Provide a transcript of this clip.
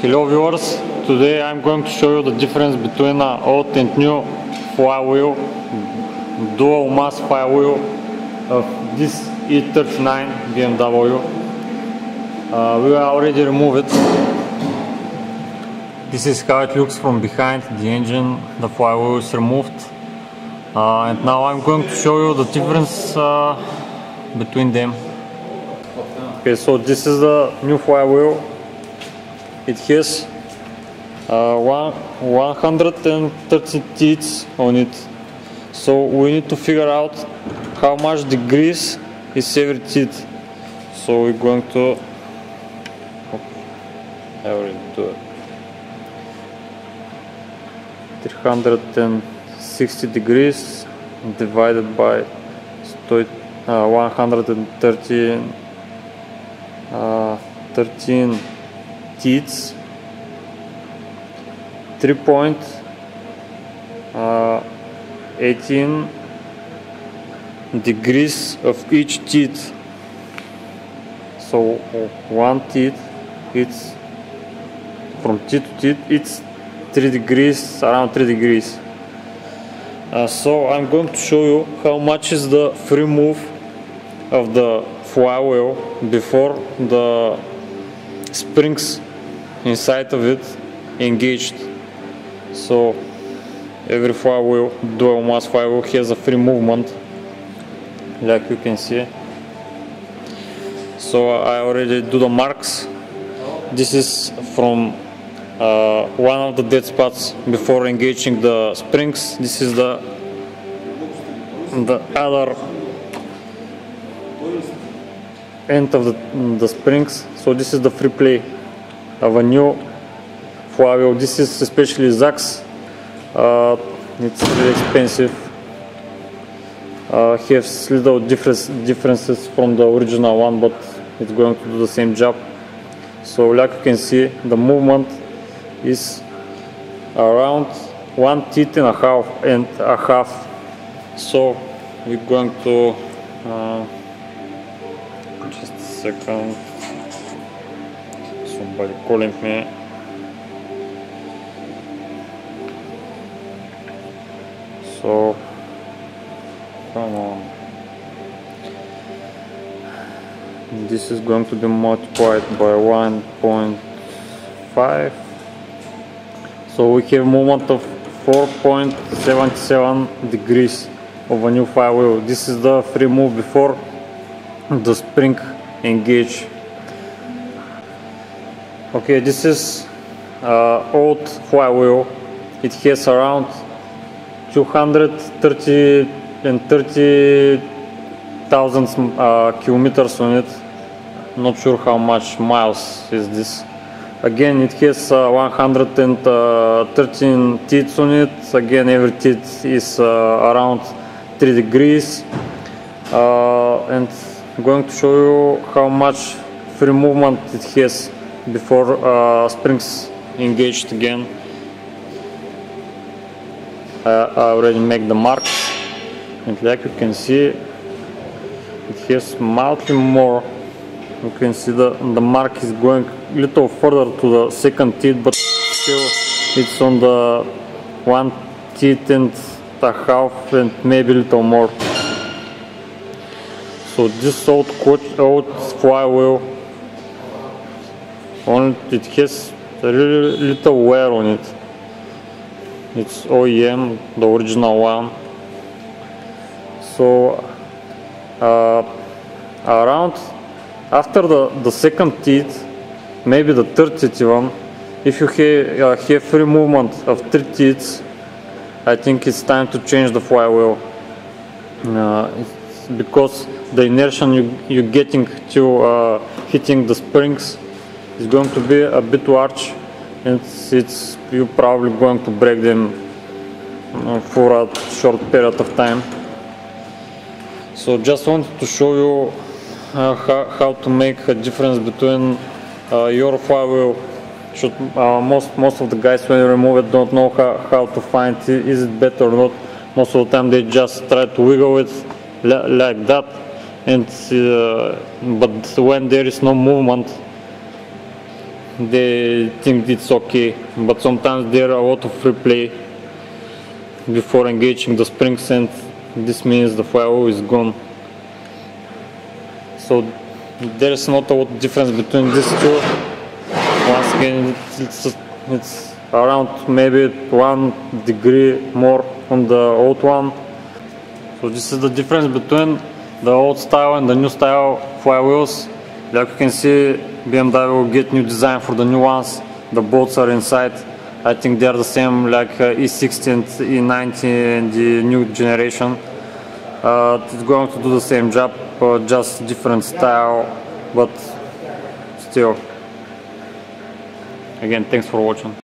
Hello viewers, today I'm going to show you the difference between an old and new flywheel, dual mass flywheel of this E39 BMW. Uh, we already removed it. This is how it looks from behind the engine, the flywheel is removed. Uh, and now I'm going to show you the difference uh, between them. Okay, so this is the new flywheel it has uh, one, 130 teeth on it. So we need to figure out how much the grease is every teeth so we're going to I already do it 360 degrees divided by uh, 130 uh, 13 teeth 3 point uh, 18 degrees of each teeth. So one teeth it's from teeth to teeth it's 3 degrees around 3 degrees. Uh, so I'm going to show you how much is the free move of the flywheel before the springs inside of it engaged. So every flywheel dual mass flywheel has a free movement like you can see. So I already do the marks. This is from uh, one of the dead spots before engaging the springs. This is the the other end of the, the springs. So this is the free play a new flywheel. This is especially Sachs. Uh, it's really expensive. Uh, has little difference, differences from the original one, but it's going to do the same job. So like you can see, the movement is around one teeth and a half and a half. So we're going to uh, just a second calling me. So, come on. This is going to be multiplied by 1.5. So we have movement of 4.77 degrees of a new flywheel. This is the free move before the spring engage Okay, this is uh, old flywheel. It has around 230 and 30,000 uh, kilometers on it. Not sure how much miles is this. Again, it has uh, 113 uh, teeth on it. Again, every teeth is uh, around 3 degrees. Uh, and I'm going to show you how much free movement it has before uh, springs engaged again. Uh, I already make the marks. And like you can see it has mildly more. You can see the, the mark is going a little further to the second teeth but still it's on the one teeth and a half and maybe a little more. So this old, old flywheel only it has a little wear on it it's OEM the original one. So uh, around after the, the second teeth maybe the third teeth one if you have, uh, have free movement of three teeth I think it's time to change the flywheel. Uh, because the inertia you, you're getting to uh, hitting the springs is going to be a bit large and it's, it's you're probably going to break them for a short period of time. So just wanted to show you uh, how, how, to make a difference between uh, your flywheel. Should, uh, most most of the guys when you remove it don't know how, how to find it, is it better or not. Most of the time they just try to wiggle it like that and uh, but when there is no movement they think it's okay but sometimes there are a lot of replay before engaging the springs and this means the flywheel is gone. So there is not a lot of difference between these two. Once again it's, it's around maybe one degree more on the old one. So this is the difference between the old style and the new style flywheels like you can see BMW will get new design for the new ones. The bolts are inside. I think they are the same like uh, E60 and E90 and the new generation. Uh, it's going to do the same job uh, just different style but still. Again thanks for watching